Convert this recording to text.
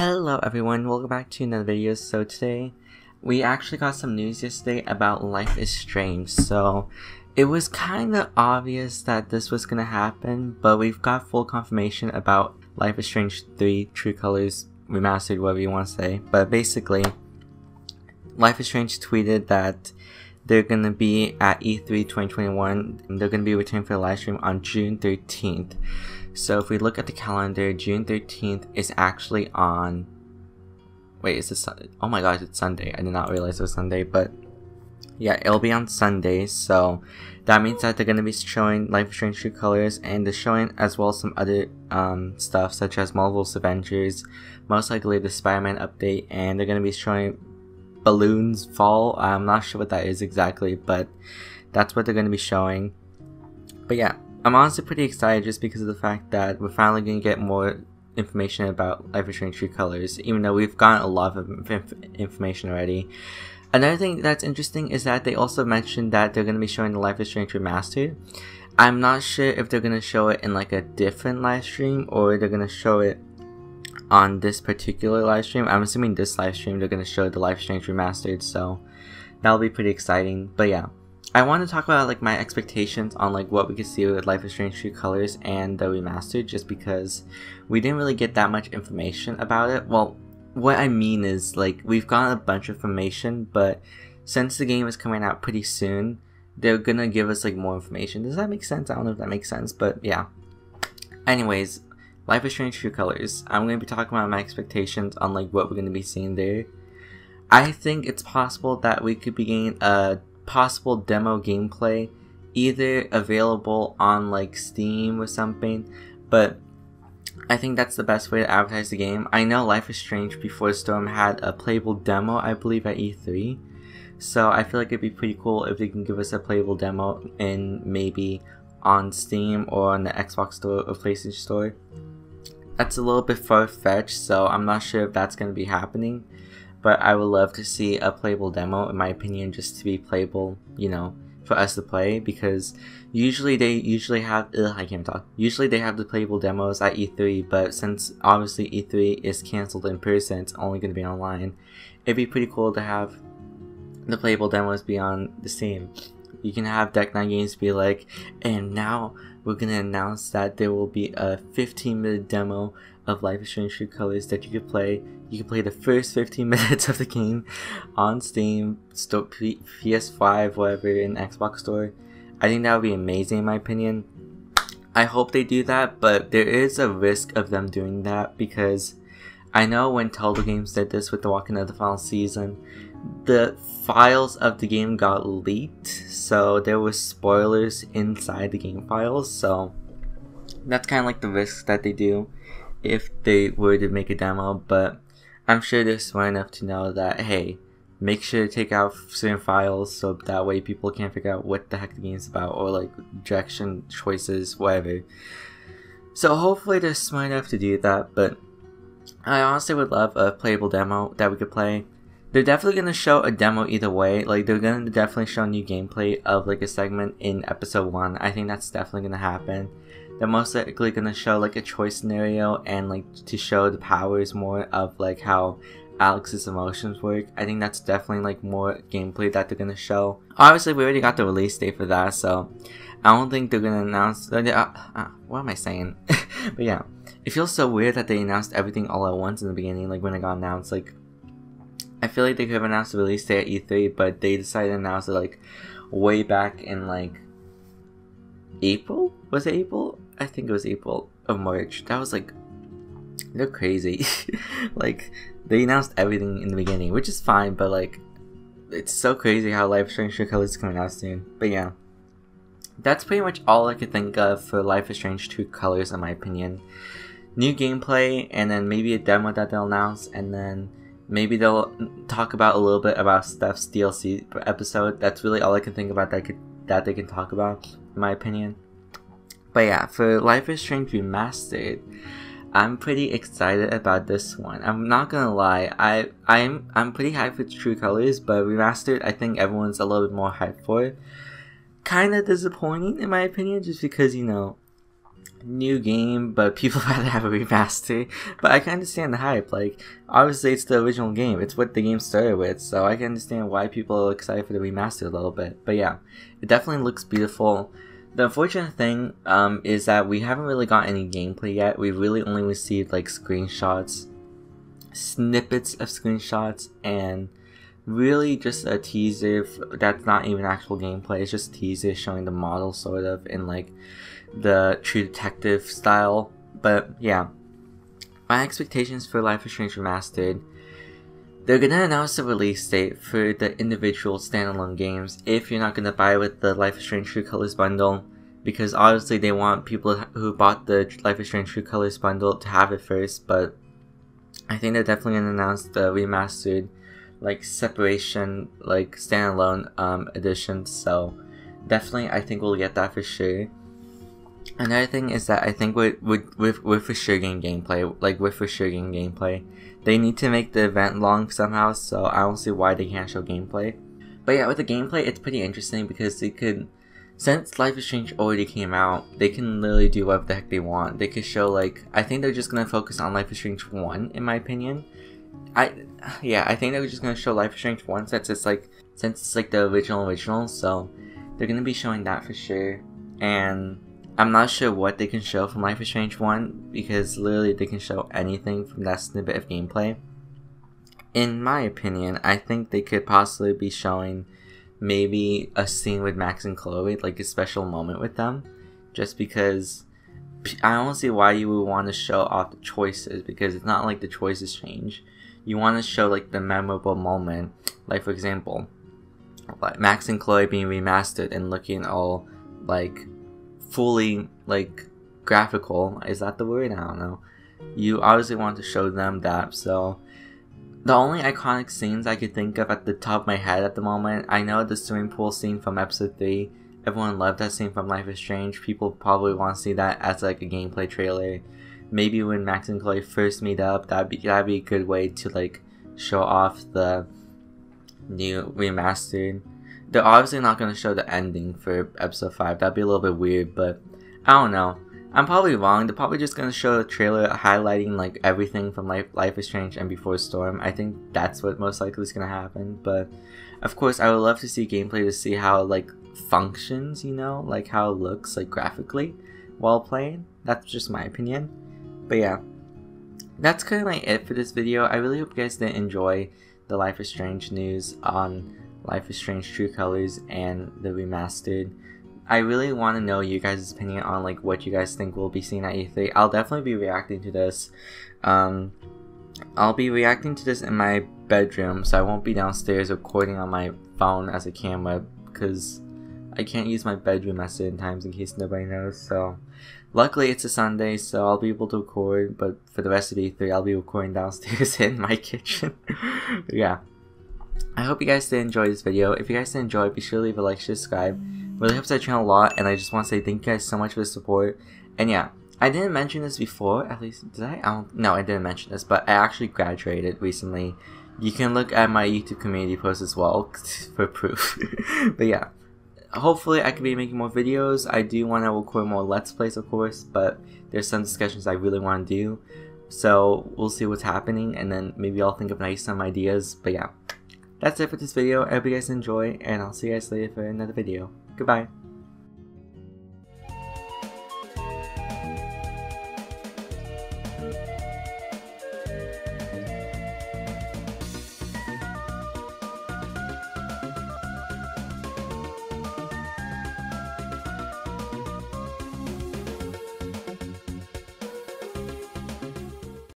Hello everyone, welcome back to another video. So today, we actually got some news yesterday about Life is Strange. So, it was kind of obvious that this was going to happen, but we've got full confirmation about Life is Strange 3 True Colors Remastered, whatever you want to say. But basically, Life is Strange tweeted that they're going to be at E3 2021. They're going to be returning for the live stream on June 13th. So if we look at the calendar, June 13th is actually on. Wait, is this? Oh my gosh, it's Sunday. I did not realize it was Sunday, but yeah, it'll be on Sunday. So that means that they're gonna be showing Life Strange True Colors, and they're showing as well some other um, stuff such as Marvel's Avengers, most likely the Spider-Man update, and they're gonna be showing Babylon's Fall. I'm not sure what that is exactly, but that's what they're gonna be showing. But yeah, I'm honestly pretty excited just because of the fact that we're finally going to get more information about Life is Strange True Colors, even though we've gotten a lot of inf information already. Another thing that's interesting is that they also mentioned that they're going to be showing the Life is Strange Remastered. I'm not sure if they're going to show it in like a different live stream or they're going to show it on this particular live stream. I'm assuming this live stream they're going to show the Life is Strange Remastered, so that'll be pretty exciting. But yeah, I want to talk about like my expectations on like what we could see with Life is Strange True Colors and the remastered just because we didn't really get that much information about it. Well, what I mean is like we've gotten a bunch of information, but since the game is coming out pretty soon, they're gonna give us like more information. Does that make sense? I don't know if that makes sense, but yeah. Anyways, Life is Strange True Colors. I'm gonna be talking about my expectations on like what we're gonna be seeing there. I think it's possible that we could be getting a possible demo gameplay either available on like Steam or something, but I think that's the best way to advertise the game. I know Life is Strange Before Storm had a playable demo, I believe, at E3. So I feel like it'd be pretty cool if they can give us a playable demo in maybe on Steam or on the Xbox Store or PlayStation Store. That's a little bit far fetched, so I'm not sure if that's going to be happening but I would love to see a playable demo, in my opinion, just to be playable, you know, for us to play because usually they usually have ugh, I can't talk. Usually they have the playable demos at E3, but since obviously E3 is canceled in person, it's only going to be online. It'd be pretty cool to have the playable demos be on the Steam. You can have Deck Nine Games be like, and now we're gonna announce that there will be a 15 minute demo of Life is Strange True Colors that you could play. You can play the first 15 minutes of the game on Steam, PS5, whatever, in Xbox Store. I think that would be amazing in my opinion. I hope they do that, but there is a risk of them doing that because I know when Telltale Games did this with The Walking Dead the final season, the files of the game got leaked, so there was spoilers inside the game files, so that's kind of like the risk that they do if they were to make a demo, but I'm sure they're smart enough to know that, hey, make sure to take out certain files so that way people can't figure out what the heck the game's about or like direction choices, whatever. So hopefully they're smart enough to do that, but I honestly would love a playable demo that we could play. They're definitely gonna show a demo either way. Like they're gonna definitely show new gameplay of like a segment in episode one. I think that's definitely gonna happen they're most likely gonna show like a choice scenario and like to show the powers more of like how Alex's emotions work. I think that's definitely like more gameplay that they're gonna show. Obviously, we already got the release date for that, so I don't think they're gonna announce. Uh, uh, uh, what am I saying? but yeah, it feels so weird that they announced everything all at once in the beginning, like when it got announced. Like, I feel like they could have announced the release date at E3, but they decided to announce it like way back in like April. Was it April? I think it was April of March. That was like they're crazy. like they announced everything in the beginning, which is fine, but like it's so crazy how Life is Strange Colors is coming out soon. But yeah. That's pretty much all I could think of for Life is Strange True Colors in my opinion. New gameplay and then maybe a demo that they'll announce and then maybe they'll talk about a little bit about Steph's DLC episode. That's really all I can think about that could that they can talk about, in my opinion. But yeah, for Life is Strange Remastered, I'm pretty excited about this one. I'm not gonna lie, I I'm I'm pretty hyped for True Colors, but Remastered, I think everyone's a little bit more hyped for. It. Kind of disappointing in my opinion, just because you know, new game, but people rather have a remaster. But I can understand the hype. Like, obviously, it's the original game. It's what the game started with, so I can understand why people are excited for the remaster a little bit. But yeah, it definitely looks beautiful. The unfortunate thing um, is that we haven't really got any gameplay yet. We've really only received like screenshots, snippets of screenshots, and really just a teaser that's not even actual gameplay. It's just teaser showing the model sort of in like the True Detective style. But yeah, my expectations for Life is Strange Remastered. They're gonna announce the release date for the individual standalone games if you're not gonna buy with the Life is Strange True Colors bundle, because obviously they want people who bought the Life is Strange True Colors bundle to have it first. But I think they're definitely gonna announce the remastered, like separation, like standalone um, edition. So definitely, I think we'll get that for sure. Another thing is that I think with with with with game gameplay, like with game gameplay, they need to make the event long somehow. So I don't see why they can't show gameplay. But yeah, with the gameplay, it's pretty interesting because they could, since Life is Strange already came out, they can literally do whatever the heck they want. They could show like I think they're just gonna focus on Life is Strange one, in my opinion. I yeah, I think they're just gonna show Life is Strange one since it's like since it's like the original original. So they're gonna be showing that for sure, and I'm not sure what they can show from Life is Strange 1 because literally they can show anything from that snippet of gameplay. In my opinion, I think they could possibly be showing maybe a scene with Max and Chloe, like a special moment with them, just because I don't see why you would want to show off the choices because it's not like the choices change. You want to show like the memorable moment, like for example, like Max and Chloe being remastered and looking all like fully like graphical. Is that the word? I don't know. You obviously want to show them that. So the only iconic scenes I could think of at the top of my head at the moment, I know the swimming pool scene from episode three. Everyone loved that scene from Life is Strange. People probably want to see that as like a gameplay trailer. Maybe when Max and Chloe first meet up, that'd be that'd be a good way to like show off the new remastered they're obviously not going to show the ending for episode 5. That'd be a little bit weird, but I don't know. I'm probably wrong. They're probably just going to show a trailer highlighting like everything from Life, Life is Strange and Before Storm. I think that's what most likely is going to happen, but of course I would love to see gameplay to see how like functions, you know, like how it looks like graphically while playing. That's just my opinion. But yeah. That's kind of like it for this video. I really hope you guys did enjoy the Life is Strange news on Life is Strange True Colors and the remastered. I really want to know you guys' opinion on like what you guys think we'll be seeing at E3. I'll definitely be reacting to this. Um, I'll be reacting to this in my bedroom, so I won't be downstairs recording on my phone as a camera because I can't use my bedroom at certain times in case nobody knows. So, luckily it's a Sunday, so I'll be able to record. But for the rest of E3, I'll be recording downstairs in my kitchen. yeah. I hope you guys did enjoy this video. If you guys did enjoy, be sure to leave a like, subscribe. Really helps our channel a lot, and I just want to say thank you guys so much for the support. And yeah, I didn't mention this before, at least, did I? I don't, no, I didn't mention this, but I actually graduated recently. You can look at my YouTube community post as well for proof. but yeah, hopefully I can be making more videos. I do want to record more Let's Plays, of course, but there's some discussions I really want to do. So we'll see what's happening, and then maybe I'll think of nice some ideas. But yeah, that's it for this video. I hope you guys enjoy, and I'll see you guys later for another video. Goodbye.